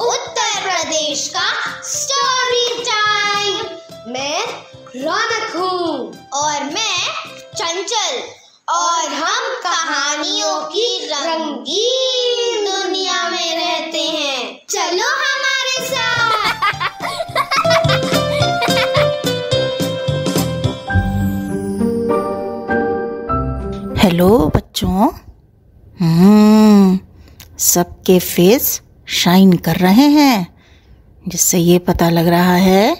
उत्तर प्रदेश का story time मैं रौनक हूँ। और मैं चंचल। और हम कहानियों की रंगीन दुनिया में रहते हैं। चलो हमारे साथ। हेलो बच्चों। हम्म सबके फेस शाइन कर रहे हैं, जिससे ये पता लग रहा है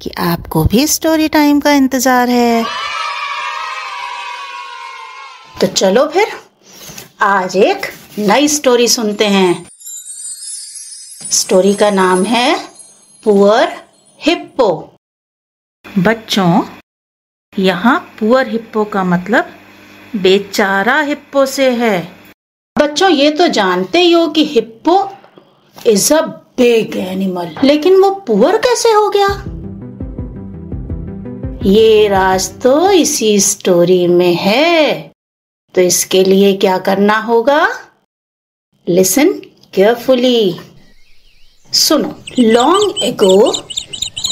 कि आपको भी स्टोरी टाइम का इंतज़ार है। तो चलो फिर, आज एक नई स्टोरी सुनते हैं। स्टोरी का नाम है पुअर हिप्पो बच्चों, यहाँ पुअर हिप्पो का मतलब बेचारा हिप्पो से है। बच्चों, ये तो जानते ही हो कि hippo is a big animal लेकिन वो पुअर कैसे हो गया? ये राज तो इसी स्टोरी में है। तो इसके लिए क्या करना होगा? लिसन केयरफुली सुनो लॉन्ग एगो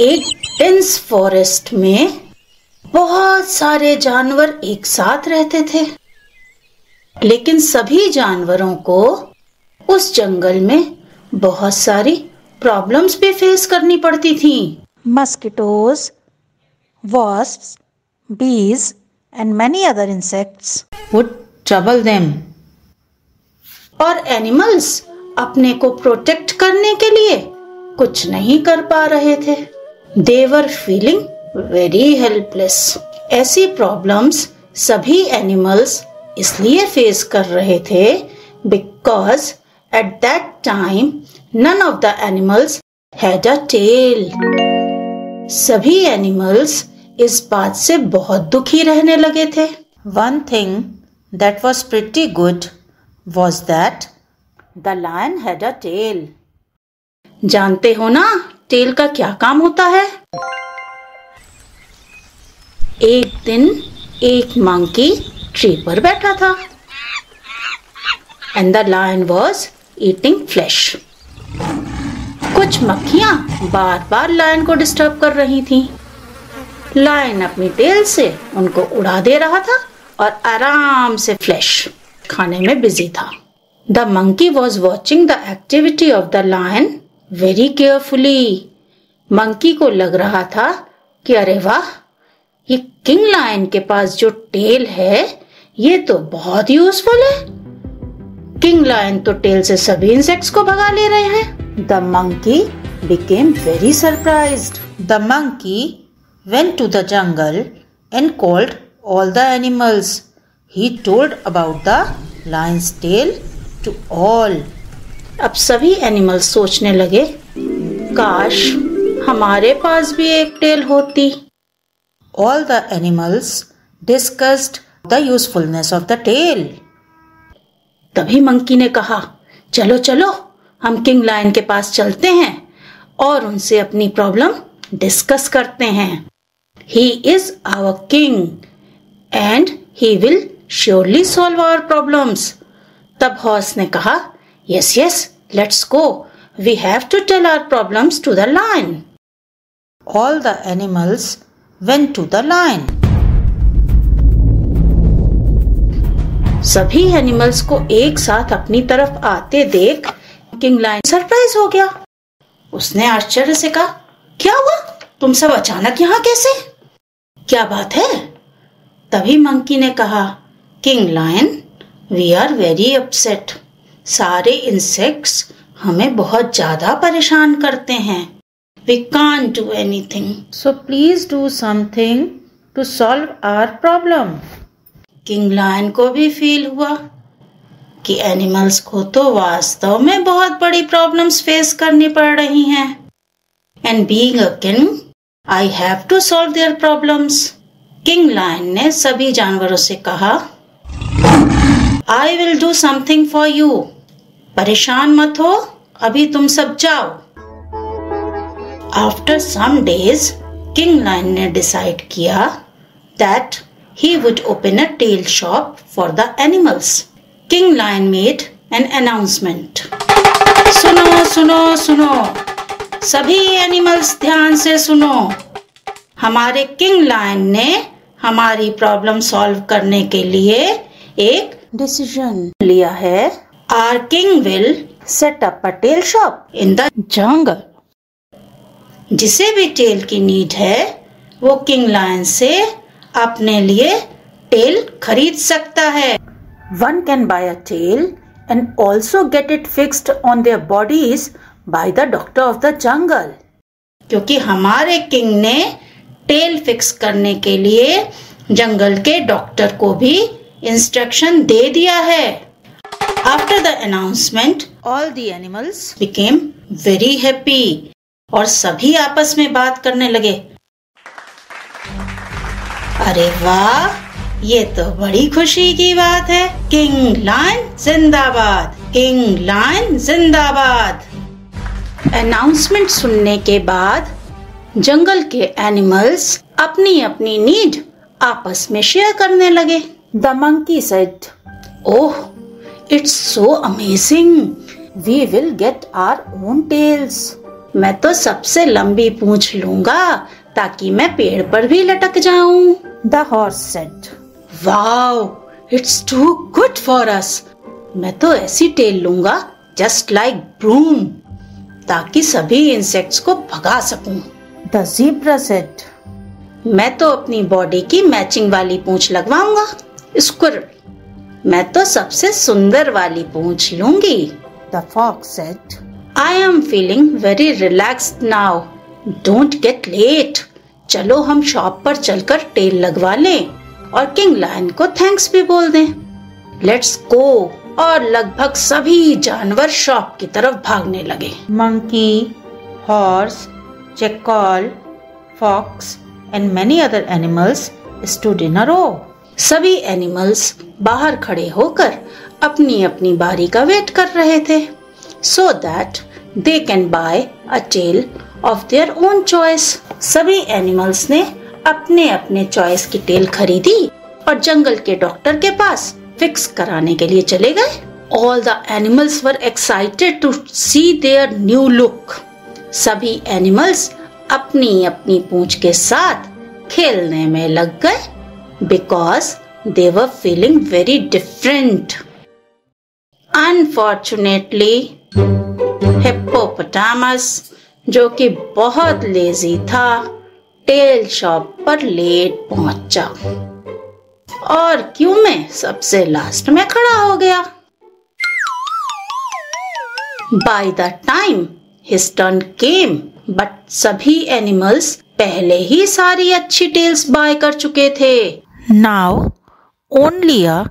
एक डेंस फॉरेस्ट में बहुत सारे जानवर एक साथ रहते थे। लेकिन सभी जानवरों को उस जंगल में बहुत सारी प्रॉब्लम्स भी फेस करनी पड़ती थी। Mosquitoes wasps, bees, and many other insects. Would trouble them. और एनिमल्स अपने को प्रोटेक्ट करने के लिए कुछ नहीं कर पा रहे थे। They were feeling very helpless ऐसी प्रॉब्लम्स सभी एनिमल्स इसलिए फेस कर रहे थे because at that time none of the animals had a tail सभी एनिमल्स इस बात से बहुत दुखी रहने लगे थे। One thing that was pretty good was that the lion had a tail जानते हो ना टेल का क्या काम होता है? एक दिन एक मंकी ट्री पर बैठा था। And the lion was eating flesh कुछ मक्खियाँ बार बार लायन को डिस्टर्ब कर रही थीं। लायन अपनी टेल से उनको उड़ा दे रहा था और आराम से फ्लैश खाने में बिज़ी था। The monkey was watching the activity of the lion very carefully monkey को लग रहा था कि अरे वाह, ये किंग लायन के पास जो टेल है, ये तो बहुत यूजफुल है। किंग लायन तो टेल से सभी इंसेक्ट्स को भगा ले रहे हैं। The monkey became very surprise the monkey went to the jungle and called all the animals he told about the lion's tail to all अब सभी एनिमल्स सोचने लगे, काश हमारे पास भी एक टेल होती। All the animals discussed the usefulness of the tail. तभी मंकी ने कहा, चलो चलो, हम किंग लायन के पास चलते हैं और उनसे अपनी प्रॉब्लम डिस्कस करते हैं। He is our king and he will surely solve our problems तब हॉर्स ने कहा yes yes let's go we have to tell our problems to the lion all the animals went to the lion. सभी animals को एक साथ अपनी तरफ़ आते देख किंग लायन सरप्राइज़ हो गया। उसने आश्चर्य से कहा, क्या हुआ? तुम सब अचानक यहाँ कैसे? क्या बात है? तभी मंकी ने कहा king lion we are very upset सारे इंसेक्ट्स हमें बहुत ज़्यादा परेशान करते हैं। We can't do anything. So please do something to solve our problem. King lion को भी फील हुआ कि एनिमल्स को तो वास्तव में बहुत बड़ी प्रॉब्लम्स फेस करनी पड़ रही हैं। And being a king I have to solve their problems king lion ने सभी जानवरों से कहा I will do something for you परेशान मत हो, अभी तुम सब जाओ. After some days king lion ने डिसाइड किया that he would open a tail shop for the animals. King Lion made an announcement. सुनो सुनो सुनो सभी एनिमल्स ध्यान से सुनो हमारे किंग लायन ने हमारी प्रॉब्लम सॉल्व करने के लिए एक डिसीज़न लिया है our king will set up a tail shop in the jungle जिसे भी टेल की नीड है, वो किंग लायन से अपने लिए टेल खरीद सकता है। One can buy a tail and also get it fixed on their bodies by the doctor of the jungle क्योंकि हमारे किंग ने टेल फिक्स करने के लिए जंगल के डॉक्टर को भी इंस्ट्रक्शन दे दिया है। After the announcement all the animals became very happy और सभी आपस में बात करने लगे। अरे वाह ये तो बड़ी खुशी की बात है। किंग लाइन जिंदाबाद किंग लाइन जिंदाबाद। अनाउंसमेंट सुनने के बाद जंगल के एनिमल्स अपनी अपनी नीड आपस में शेयर करने लगे। The monkey said oh it's so amazing we will get our own tails मैं तो सबसे लंबी पूछ लूँगा ताकि मैं पेड़ पर भी लटक जाऊँ। The horse said wow it's too good for us मैं तो ऐसी टेल लूँगा जस्ट लाइक ब्रूम ताकि सभी इंसेक्ट्स को भगा सकूँ। द जीब्रा सेड मैं तो अपनी बॉडी की मैचिंग वाली पूंछ लगवाऊँगा स्क्विरल मैं तो सबसे सुंदर वाली पूंछ लूँगी। The fox said I am feeling very relaxed now don't get late चलो हम शॉप पर चलकर टेल लगवा लें और किंग लायन को थैंक्स भी बोल दें। लेट्स गो और लगभग सभी जानवर शॉप की तरफ़ भागने लगे। Monkey horse jackal fox and many other animals stood in row सभी एनिमल्स बाहर खड़े होकर अपनी अपनी बारी का वेट कर रहे थे। So that they can buy a tail of their own choice सभी एनिमल्स ने अपने अपने चॉइस की टेल खरीदी और जंगल के डॉक्टर के पास फिक्स कराने के लिए चले गए। All the animals were excited to see their new look सभी एनिमल्स अपनी अपनी पूंछ के साथ खेलने में लग गए because they were feeling very different unfortunately hippopotamus जो कि बहुत लेजी था टेल शॉप पर लेट पहुँचा। और क्यों मैं सबसे लास्ट में खड़ा हो गया? By the time his turn came but सभी एनिमल्स पहले ही सारी अच्छी टेल्स बाय कर चुके थे। Now only a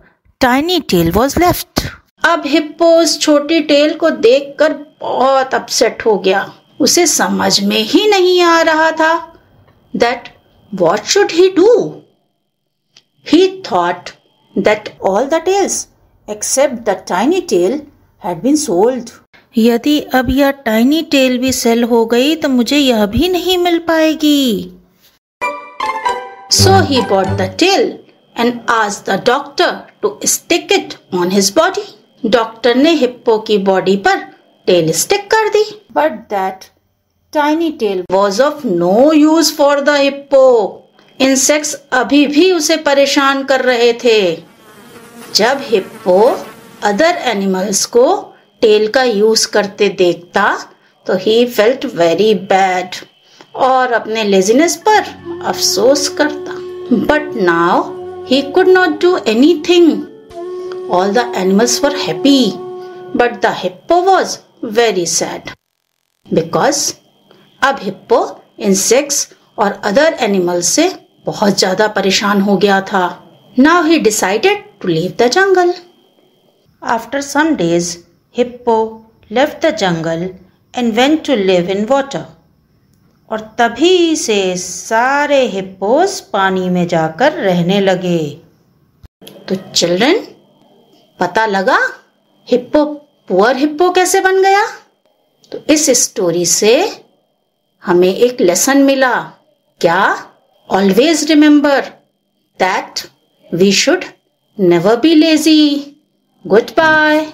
tiny tail was left अब हिप्पो उस छोटी टेल को देखकर बहुत अपसेट हो गया। उसे समझ में ही नहीं आ रहा था that what should he do he thought that all the tails except the tiny tail had been sold यदि अब यह टाइनी टेल भी सेल हो गई तो मुझे यह भी नहीं मिल पाएगी। So he bought the tail and आज the doctor to stick it on his body doctor ने हिप्पो की बॉडी पर टेल स्टिक कर दी। But that tiny tail was of no use for the hippo insects अभी भी उसे परेशान कर रहे थे। जब हिप्पो अदर एनिमल्स को टेल का यूज़ करते देखता तो ही फेल्ट वेरी बैड और अपने लेजीनेस पर अफसोस करता। But now he could not do anything all the animals were happy but the hippo was very sad because अब हिप्पो इंसेक्ट्स और अदर एनिमल्स से बहुत ज़्यादा परेशान हो गया था। Now he decided to leave the jungle after some days hippo left the jungle and went to live in water और तभी से सारे हिप्पोस पानी में जाकर रहने लगे। तो चिल्ड्रन पता लगा हिप्पो पुअर हिप्पो कैसे बन गया? तो इस स्टोरी से हमें एक लेसन मिला। क्या? Always remember that we should never be lazy goodbye